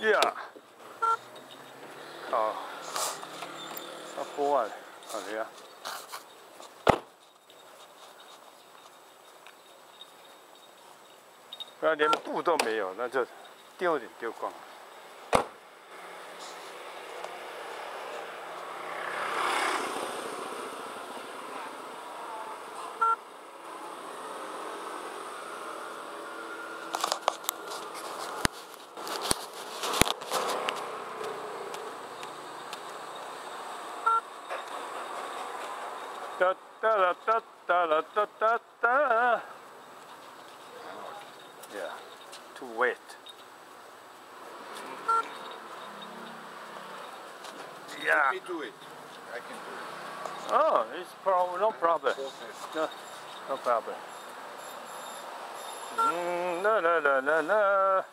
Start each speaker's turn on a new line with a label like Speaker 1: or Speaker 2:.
Speaker 1: 耶啊啊不玩了好的呀。不要连布都没有那就丢脸丢光 Da, da, da, da, da, da, da, Yeah, too wet. Yeah.
Speaker 2: Let me do it. I can do it.
Speaker 1: Oh, it's pro no problem. No, no problem. Mm, no, no, no, no, no.